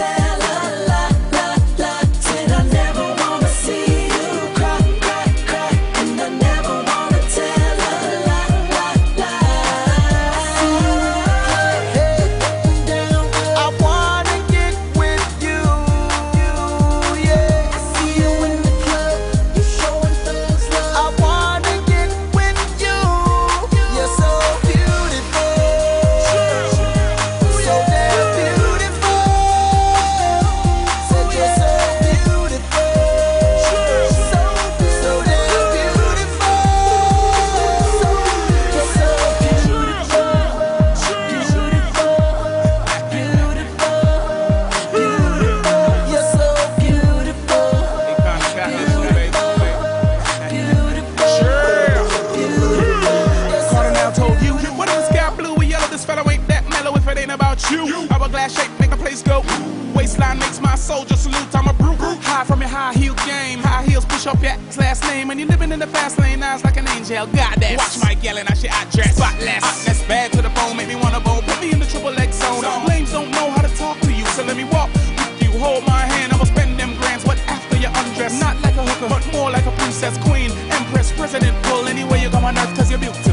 time. taste go. Waistline makes my soldier salute. I'm a brute. High from your high heel game. High heels push up your ass last name. And you're living in the fast lane. Eyes like an angel. Goddess. Watch my yelling. I shit. I dress. Spotless. Hotness bad to the bone. Make me wanna bone. Put me in the triple X zone. zone. Flames don't know how to talk to you. So let me walk with you. Hold my hand. I'ma spend them grands. What after you undress? Not like a hooker, but more like a princess, queen, empress, president. Pull anywhere you go on earth. Cause you're beautiful.